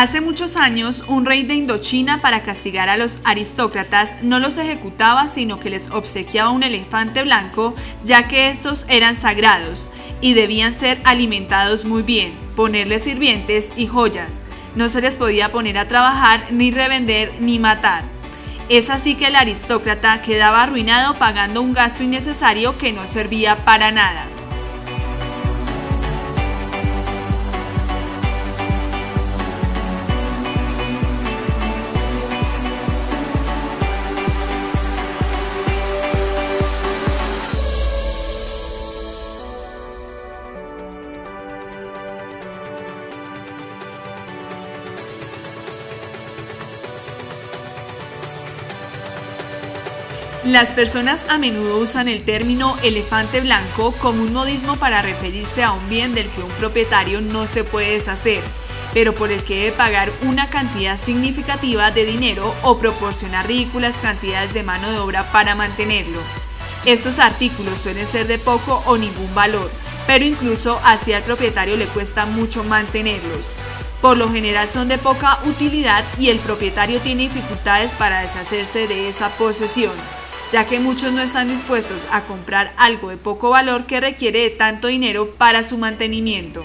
Hace muchos años, un rey de Indochina para castigar a los aristócratas no los ejecutaba, sino que les obsequiaba un elefante blanco, ya que estos eran sagrados y debían ser alimentados muy bien, ponerles sirvientes y joyas. No se les podía poner a trabajar, ni revender, ni matar. Es así que el aristócrata quedaba arruinado pagando un gasto innecesario que no servía para nada. Las personas a menudo usan el término elefante blanco como un modismo para referirse a un bien del que un propietario no se puede deshacer, pero por el que debe pagar una cantidad significativa de dinero o proporcionar ridículas cantidades de mano de obra para mantenerlo. Estos artículos suelen ser de poco o ningún valor, pero incluso así al propietario le cuesta mucho mantenerlos. Por lo general son de poca utilidad y el propietario tiene dificultades para deshacerse de esa posesión ya que muchos no están dispuestos a comprar algo de poco valor que requiere de tanto dinero para su mantenimiento.